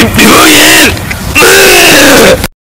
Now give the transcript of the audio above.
你表演。